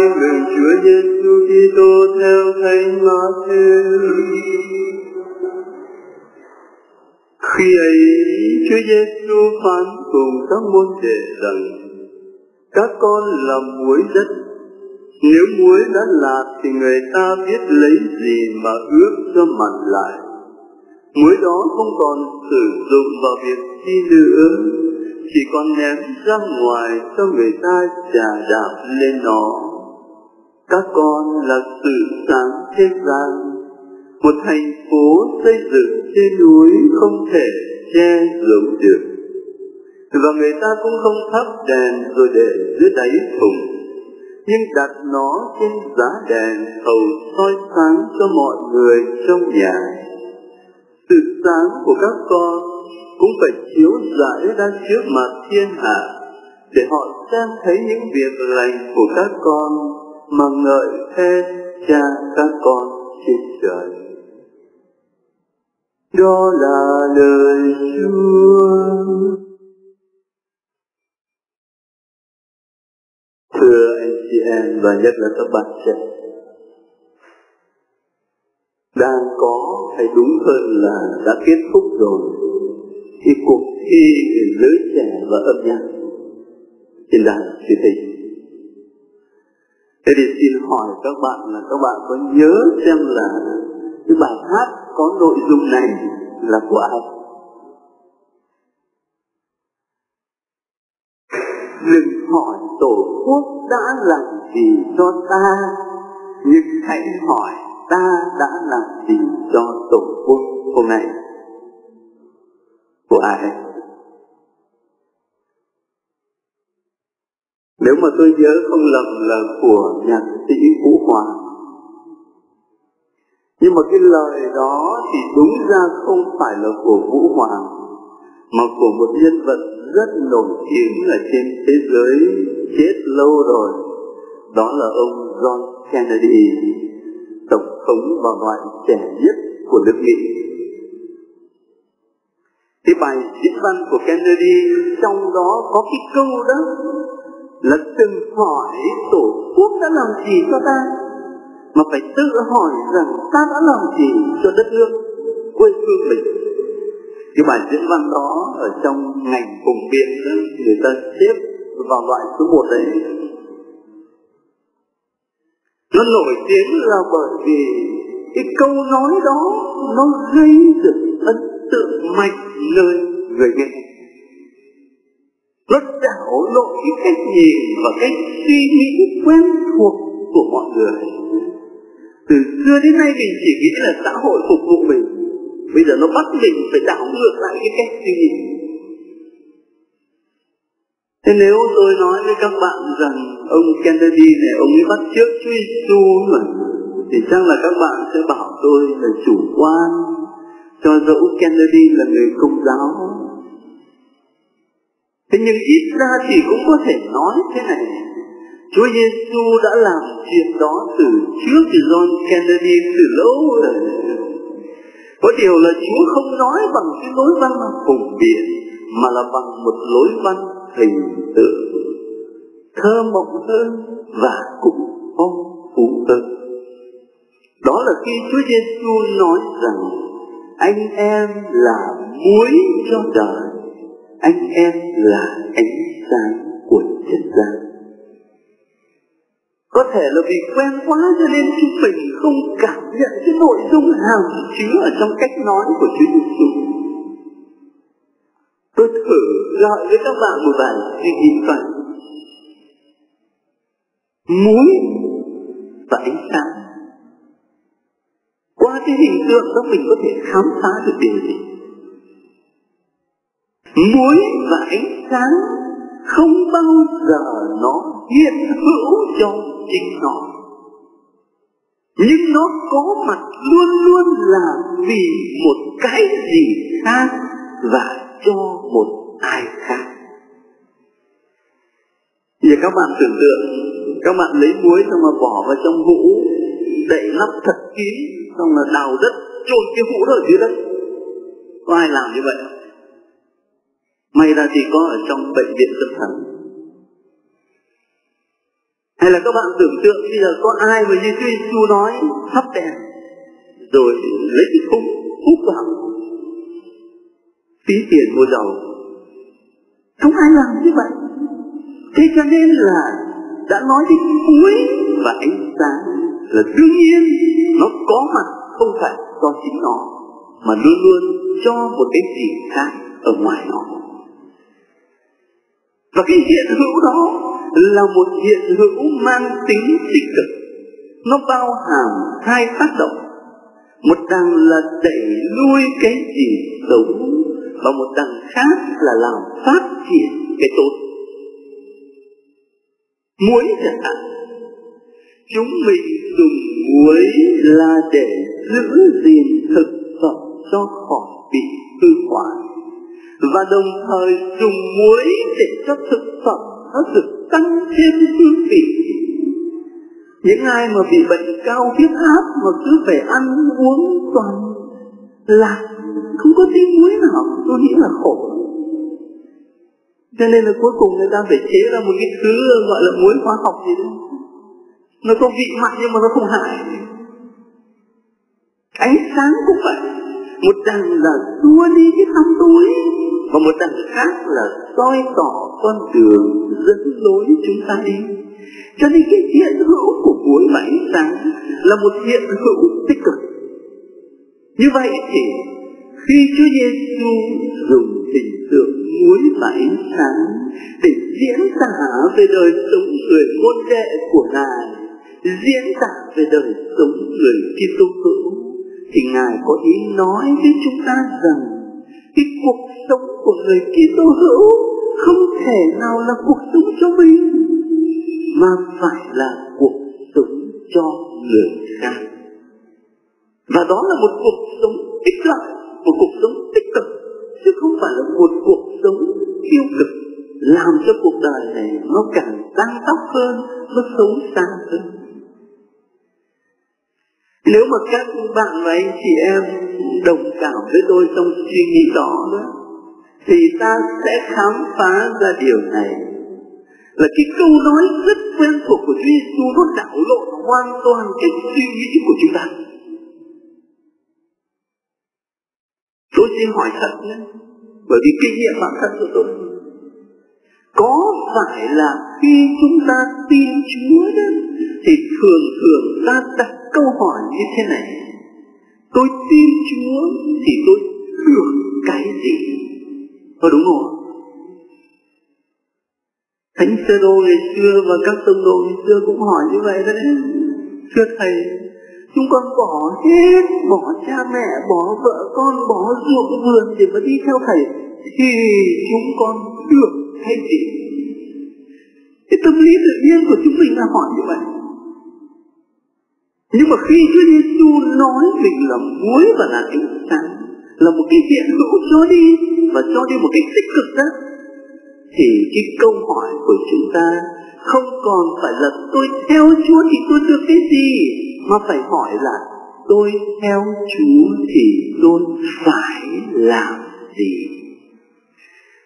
tin mừng Chúa Giêsu Kitô theo Thánh Matthew. Khi ấy, Chúa Giêsu phán cùng các môn đệ rằng: Các con làm muối đất. Nếu muối đã lạc thì người ta biết lấy gì mà ướp cho mặn lại. Muối đó không còn sử dụng vào việc chi nữa, chỉ còn ném ra ngoài cho người ta trà đạp lên nó. Các con là sự sáng thế gian, một thành phố xây dựng trên núi không thể che giấu được. Và người ta cũng không thắp đèn rồi để dưới đáy thùng, nhưng đặt nó trên giá đèn hầu soi sáng cho mọi người trong nhà. Sự sáng của các con cũng phải chiếu rải ra trước mặt thiên hạ để họ xem thấy những việc lành của các con mà ngợi khen cha các con trên trời. Đó là lời Chúa. Thưa anh chị em và nhất là các bạn trẻ, đang có hay đúng hơn là đã kết thúc rồi thì cuộc thi về giới trẻ và âm nhạc trên đài truyền hình thế thì xin hỏi các bạn là các bạn có nhớ xem là cái bài hát có nội dung này là của ai? Đừng hỏi tổ quốc đã làm gì cho ta, nhưng hãy hỏi ta đã làm gì nếu mà tôi nhớ không lầm là của nhạc sĩ vũ hoàng. Nhưng mà cái lời đó thì đúng ra không phải là của vũ hoàng, mà của một nhân vật rất nổi tiếng ở trên thế giới chết lâu rồi. Đó là ông John Kennedy, tổng thống và loại trẻ nhất của nước Mỹ. Cái bài diễn văn của Kennedy trong đó có cái câu đó là từng hỏi, tổ quốc đã làm gì cho ta? Mà phải tự hỏi rằng ta đã làm gì cho đất nước, quê hương mình. Cái bài diễn văn đó ở trong ngành vùng biện người ta xếp vào loại số một đấy. Nó nổi tiếng là bởi vì cái câu nói đó, nó gây được ấn tượng mạnh nơi người nghe nó đảo lộn cái cách nhìn và cách suy nghĩ quen thuộc của mọi người. Từ xưa đến nay mình chỉ nghĩ là xã hội phục vụ mình. Bây giờ nó bắt mình phải đảo ngược lại cái cách suy nghĩ. Thế nếu tôi nói với các bạn rằng ông Kennedy này, ông ấy bắt trước Chúa Giêsu mà, thì chắc là các bạn sẽ bảo tôi là chủ quan, cho dẫu Kennedy là người công giáo thế nhưng ít ra thì cũng có thể nói thế này. Chúa Giêsu đã làm chuyện đó từ trước thì John Kennedy, từ lâu rồi có điều là Chúa không nói bằng cái lối văn hùng biện, mà là bằng một lối văn hình tượng. Thơ mộng hơn và cũng phong phú hơn. Đó là khi Chúa Giêsu nói rằng, anh em là muối cho đời anh em là ánh sáng của trần gian có thể là vì quen quá cho nên chúng mình không cảm nhận cái nội dung hàm chứa ở trong cách nói của Chúa Giêsu. Tôi thử gọi với các bạn một bài suy nghĩ vậy. Muối và ánh sáng. Qua cái hình tượng đó mình có thể khám phá được điều gì? Muối và ánh sáng không bao giờ nó hiện hữu cho chính nó. Nhưng nó có mặt luôn luôn là vì một cái gì khác và cho một ai khác. Vậy các bạn tưởng tượng, Các bạn lấy muối xong mà bỏ vào trong hũ, Đậy nắp thật kín, Xong là đào đất, chôn cái hũ đó ở dưới đất. Có ai làm như vậy May ra thì có ở trong bệnh viện tâm thần. Hay là các bạn tưởng tượng bây giờ có ai mà như Chúa nói, thắp đèn, rồi lấy cái khúc hút vào phí tiền mua dầu. Không ai làm như vậy. Thế cho nên là đã nói đến cuối và ánh sáng là đương nhiên nó có mặt không phải do chính nó, mà luôn luôn cho một cái gì khác ở ngoài nó và cái hiện hữu đó là một hiện hữu mang tính tích cực. Nó bao hàm hai tác động. Một đằng là đẩy lui cái gì xấu và một đằng khác là làm phát triển cái tốt. Muối chẳng hạn chúng mình dùng muối là để giữ gìn thực phẩm cho khỏi bị hư hoại và đồng thời dùng muối để cho thực phẩm nó được tăng thêm hương vị. Những ai mà bị bệnh cao huyết áp mà cứ phải ăn uống toàn lạc không có tí muối nào, tôi nghĩ là khổ. Cho nên là cuối cùng người ta phải chế ra một cái thứ gọi là muối hóa học gì đó. Nó có vị mặn nhưng mà nó không hại. Ánh sáng cũng vậy. Một đằng là xua đi cái tăm tối và một đằng khác là soi tỏ con đường dẫn lối chúng ta đi. Cho nên cái hiện hữu của muối và ánh sáng là một hiện hữu tích cực. Như vậy thì khi Chúa Giêsu dùng hình tượng muối và ánh sáng để diễn tả về đời sống người môn đệ của Ngài, diễn tả về đời sống người Kitô hữu thì ngài có ý nói với chúng ta rằng cái cuộc sống của người Kitô hữu không thể nào là cuộc sống cho mình, mà phải là cuộc sống cho người khác. Và đó là một cuộc sống ích lợi một cuộc sống tích cực, chứ không phải là một cuộc sống tiêu cực, làm cho cuộc đời này nó càng tăng tóc hơn, nó xấu xa hơn. Nếu mà các bạn và anh chị em đồng cảm với tôi trong suy nghĩ đó đó thì ta sẽ khám phá ra điều này là cái câu nói rất quen thuộc của Chúa Giêsu nó đảo lộn hoàn toàn cái suy nghĩ của chúng ta. Tôi xin hỏi thật nhé, bởi vì kinh nghiệm bản thân của tôi. Có phải là khi chúng ta tin Chúa đó, thì thường thường ta đặt câu hỏi như thế này tôi tin chúa thì tôi được cái gì? Có đúng không thánh sơ đô ngày xưa và các tông đồ ngày xưa cũng hỏi như vậy đấy. Thưa thầy, chúng con bỏ hết, bỏ cha mẹ, bỏ vợ con, bỏ ruộng vườn để mà đi theo thầy thì chúng con được hay gì? Cái tâm lý tự nhiên của chúng mình là hỏi như vậy nhưng mà khi Chúa Giêsu nói mình là muối và là ánh sáng, là một cái hiện hữu cho đi và cho đi một cái tích cực đó, thì cái câu hỏi của chúng ta không còn phải là tôi theo Chúa thì tôi được cái gì, mà phải hỏi là tôi theo Chúa thì tôi phải làm gì?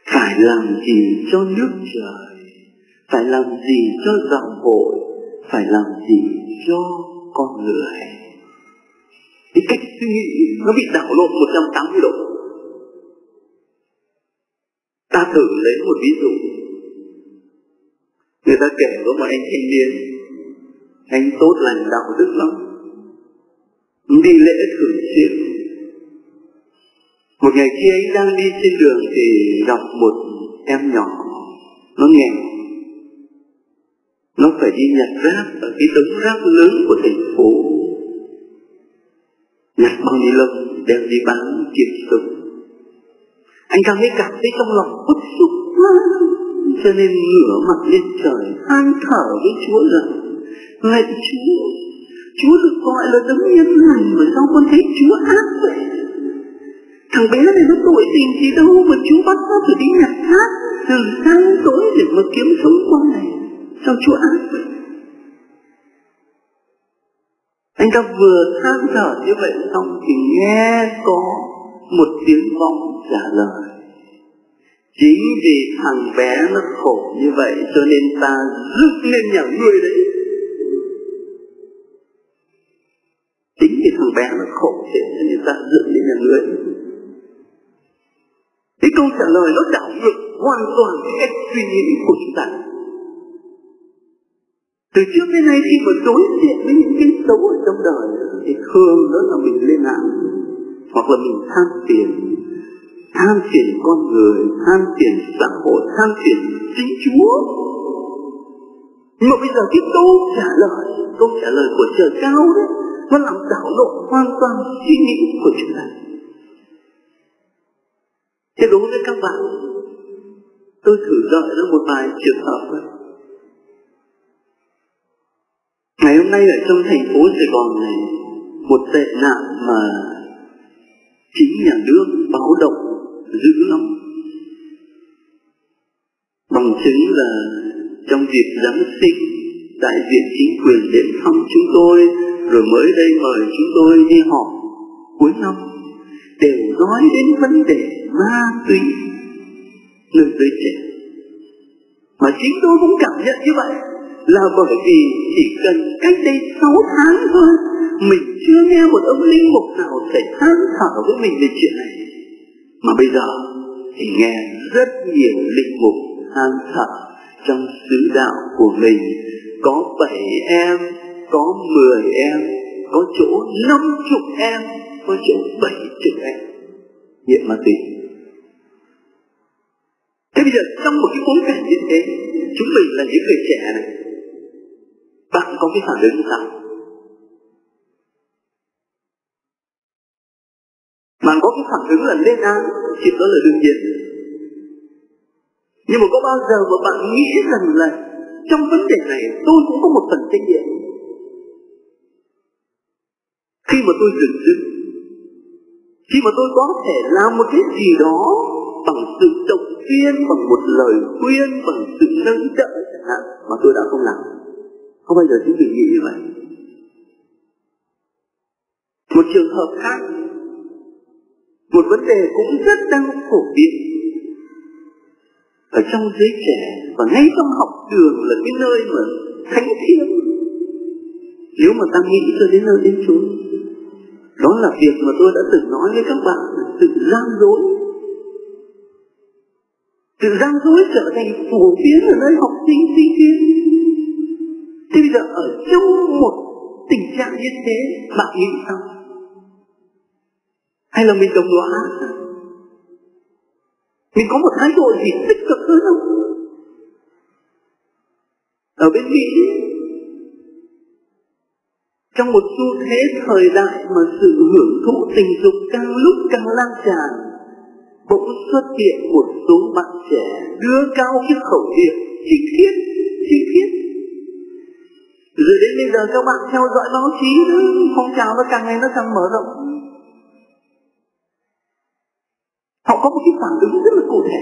Phải làm gì cho nước trời? Phải làm gì cho giáo hội? Phải làm gì cho con người. Cái cách suy nghĩ nó bị đảo lộn 180 độ. Ta thử lấy một ví dụ. Người ta kể có một anh thanh niên, anh tốt lành, đạo đức lắm. Đi lễ thường xuyên. Một ngày kia anh đang đi trên đường thì gặp một em nhỏ, nó nghèo nó phải đi nhặt rác ở cái đống rác lớn của thành phố. Nhặt bao ni lông, đem đi bán kiếm sống. Anh cảm thấy cảm thấy trong lòng bức xúc quá. Cho nên ngửa mặt lên trời, than thở với chúa rằng, lạy chúa chúa được gọi là đấng nhân lành mà sao con thấy chúa ác vậy? Thằng bé này nó tội tình gì đâu mà chúa bắt nó phải đi nhặt rác từ sáng tối để mà kiếm sống qua này sao Chúa ác vậy? Anh ta vừa than thở như vậy xong thì nghe có một tiếng vọng trả lời. chính vì thằng bé nó khổ như vậy, cho nên ta rước lên nhà ngươi đấy chính vì thằng bé nó khổ thế nên ta rước lên nhà ngươi cái câu trả lời nó đảo ngược hoàn toàn cái cách suy nghĩ của chúng ta từ trước đến nay khi mà đối diện với những cái xấu ở trong đời thì thường đó là mình lên án hoặc là mình tham tiền, tham tiền con người tham tiền xã hội tham tiền chính chúa. Nhưng mà bây giờ cái câu trả lời câu trả lời của trời cao đấy nó làm đảo lộn hoàn toàn suy nghĩ của chúng ta. Thế đối với các bạn tôi thử gợi ra một vài trường hợp thôi ngày hôm nay ở trong thành phố Sài Gòn này, một tệ nạn mà chính nhà nước báo động dữ lắm. Bằng chứng là trong dịp Giáng sinh, đại diện chính quyền đến thăm chúng tôi, rồi mới đây mời chúng tôi đi họp. Cuối năm, đều nói đến vấn đề ma túy nơi giới trẻ. Mà chính tôi cũng cảm nhận như vậy là bởi vì chỉ cần cách đây 6 tháng thôi, mình chưa nghe một ông linh mục nào thể than thở với mình về chuyện này. Mà bây giờ thì nghe rất nhiều linh mục than thở trong sứ đạo của mình. Có bảy em, có mười em, có chỗ năm chục em, có chỗ bảy chục em. Nghiện ma túy thế bây giờ trong một cái bối cảnh như thế, chúng mình là những người trẻ này bạn có cái phản ứng sao bạn có cái phản ứng là lên án thì đó là đương nhiên. Nhưng mà có bao giờ mà bạn nghĩ rằng là trong vấn đề này tôi cũng có một phần trách nhiệm? Khi mà tôi dừng dưng khi mà tôi có thể làm một cái gì đó bằng sự động viên, bằng một lời khuyên, bằng sự nâng đỡ chẳng hạn mà tôi đã không làm không bao giờ chúng mình nghĩ như vậy. Một trường hợp khác, một vấn đề cũng rất đang phổ biến. Ở trong giới trẻ và ngay trong học trường là cái nơi mà thánh thiêng. Nếu mà ta nghĩ cho đến nơi đến chốn, đó là việc mà tôi đã từng nói với các bạn, là gian dối. Tự gian dối trở thành phổ biến ở nơi học sinh sinh viên thế bây giờ ở trong một tình trạng như thế, bạn nghĩ sao hay là mình đồng lõa? mình có một thái độ gì tích cực hơn không ở bên mỹ, trong một xu thế thời đại mà sự hưởng thụ tình dục càng lúc càng lan tràn, bỗng xuất hiện một số bạn trẻ đưa cao cái khẩu hiệu chính chính thiết rồi đến bây giờ các bạn theo dõi báo chí đó, phong trào nó càng ngày nó càng mở rộng. Họ có một cái phản ứng rất là cụ thể.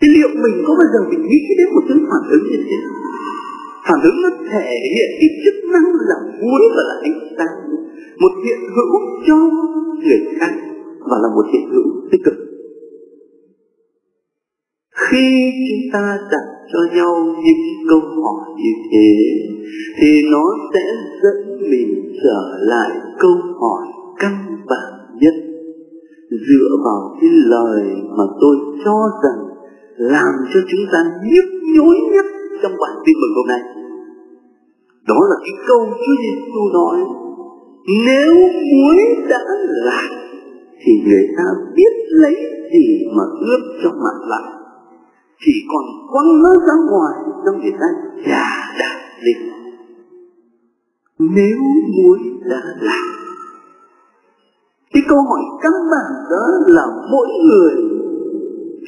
Thế liệu mình có bao giờ mình nghĩ đến một cái phản ứng như thế? Phản ứng nó thể hiện cái chức năng là muốn và là ánh sáng. Một hiện hữu cho người khác và là một hiện hữu tích cực khi chúng ta đặt cho nhau những câu hỏi như thế, thì nó sẽ dẫn mình trở lại câu hỏi căn bản nhất. Dựa vào cái lời mà tôi cho rằng làm cho chúng ta nhức nhối nhất trong bản tin mừng hôm nay. Đó là cái câu Chúa Giêsu nói, nếu muối đã lạc thì người ta biết lấy gì mà ướp cho mặt lại chỉ còn quăng nó ra ngoài trong người ta chà đạp lên nếu muối đã làm cái câu hỏi căn bản đó là mỗi người,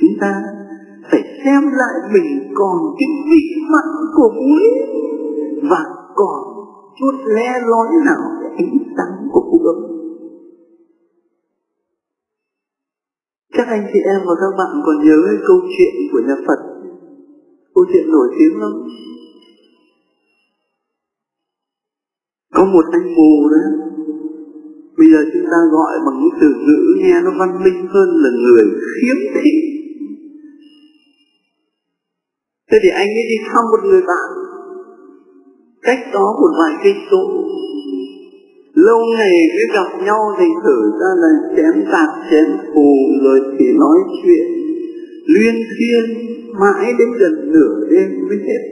chúng ta phải xem lại mình còn cái vị mặn của muối và còn chút le lói nào ánh sáng của cuộc đời các anh chị em và các bạn còn nhớ cái câu chuyện của nhà Phật? Câu chuyện nổi tiếng lắm. Có một anh mù đấy. bây giờ chúng ta gọi bằng những từ ngữ nghe nó văn minh hơn là người khiếm thị. Thế thì anh ấy đi thăm một người bạn. Cách đó một vài cây số lâu ngày cứ gặp nhau thì thử ra là chém tạc chém phù, rồi thì nói chuyện. Luyên thiên, mãi đến gần nửa đêm mới hết.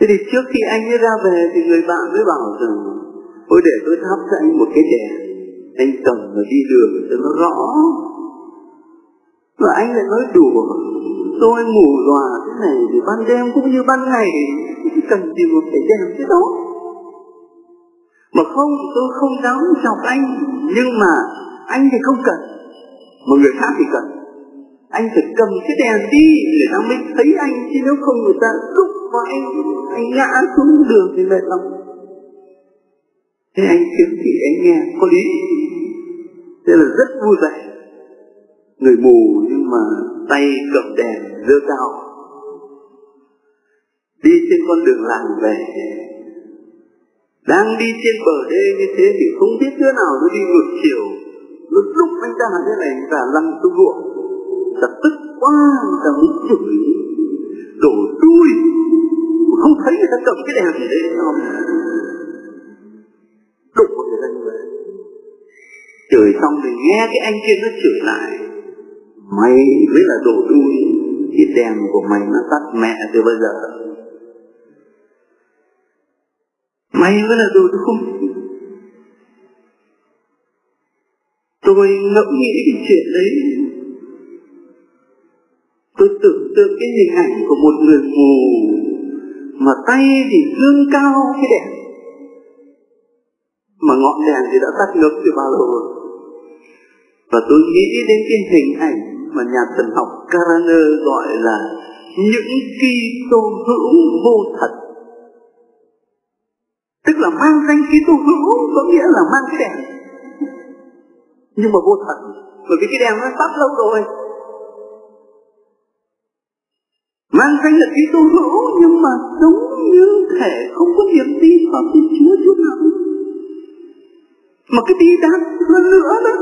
Thế thì trước khi anh ấy ra về thì người bạn mới bảo rằng ôi để tôi thắp cho anh một cái đèn. Anh cầm và đi đường cho nó rõ. Và anh lại nói đùa, tôi ngủ lòa thế này thì ban đêm cũng như ban ngày cần gì một cái đèn thế đó mà không thì tôi không dám chọc anh, nhưng mà anh thì không cần. Một người khác thì cần. Anh phải cầm cái đèn đi người ta mới thấy anh, chứ nếu không người ta lúc vào anh anh ngã xuống đường thì mệt lắm. Thế anh kiếm thị anh nghe, có lý. Thế là rất vui vẻ. Người mù nhưng mà tay cầm đèn dơ cao. Đi trên con đường làng về đang đi trên bờ đê như thế thì không biết đứa nào nó đi ngược chiều. Nó lúc anh ta thế này và lăn xuống ruộng. Ta tức quá ta muốn chửi đổ đuôi không thấy người ta cầm cái đèn gì đấy không? Đụng vào người ta như vậy. Chửi xong thì nghe cái anh kia nó chửi lại. Mày mới là đồ đuôi. Cái đèn của mày nó tắt mẹ từ bây giờ. May mới là rồi tôi không tôi ngẫm nghĩ cái chuyện đấy. Tôi tưởng tượng cái hình ảnh của một người mù mà tay thì dương cao cái đèn mà ngọn đèn thì đã tắt ngấm từ bao lâu rồi. Và tôi nghĩ đến cái hình ảnh mà nhà thần học Karaner gọi là những kỳ tô hữu vô thật tức là mang danh khí tu hữu, có nghĩa là mang cái đèn. Nhưng mà vô thật, bởi vì cái đèn nó tắt lâu rồi. Mang danh là khí tu hữu, nhưng mà giống như thể không có niềm tin vào Thiên Chúa chút nào. Mà cái bi đát hơn nữa đó,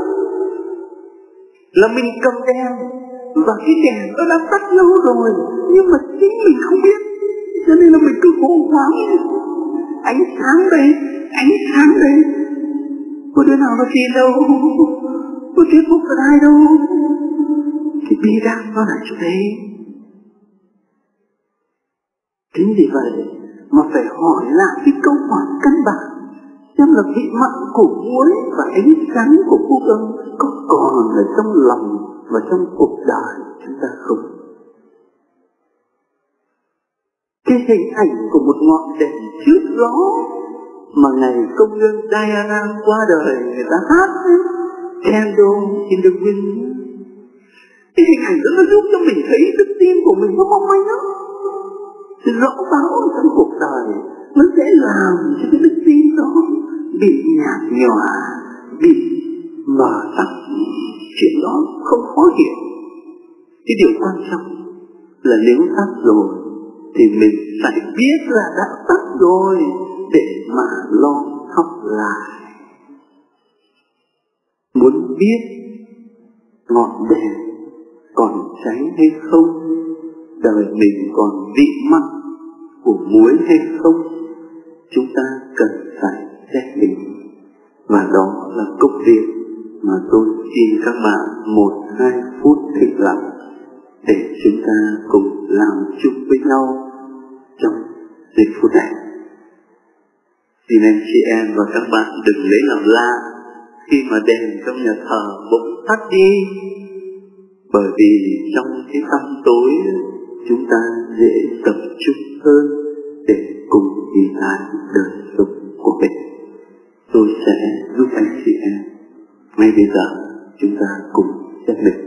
là mình cầm đèn và cái đèn nó đã tắt lâu rồi, nhưng mà chính mình không biết. Cho nên là mình cứ cố gắng ánh sáng đây ánh sáng đây có đứa nào nó tin đâu? Có thuyết phục được ai đâu? Cái bi đát nó là chỗ đấy chính vì vậy mà phải hỏi lại cái câu hỏi căn bản, xem là vị mặn của muối và ánh sáng của cô âm có còn ở trong lòng và trong cuộc đời chúng ta không? Cái hình ảnh của một ngọn đèn trước gió mà ngày công nhân Diana qua đời người ta hát Candle in the wind. Cái hình ảnh đó nó giúp cho mình thấy đức tin của mình nó mong manh lắm. Rõ báo trong cuộc đời, nó sẽ làm cho cái đức tin đó bị nhạt nhòa, bị mờ tắt. Chuyện đó không khó hiểu. Cái điều quan trọng là nếu tắt rồi thì mình phải biết là đã tắt rồi để mà lo học lại. Muốn biết ngọn đèn còn cháy hay không, đời mình còn vị mặn của muối hay không, chúng ta cần phải xét định và đó là công việc mà tôi xin các bạn một, hai phút thịnh lặng để chúng ta cùng làm chung với nhau trong giây phút này. Xin anh chị em và các bạn đừng lấy làm la khi mà đèn trong nhà thờ bỗng tắt đi. Bởi vì trong cái tâm tối, chúng ta dễ tập trung hơn để cùng nhìn lại đời sống của mình. Tôi sẽ giúp anh chị em. Ngay bây giờ, chúng ta cùng xác định.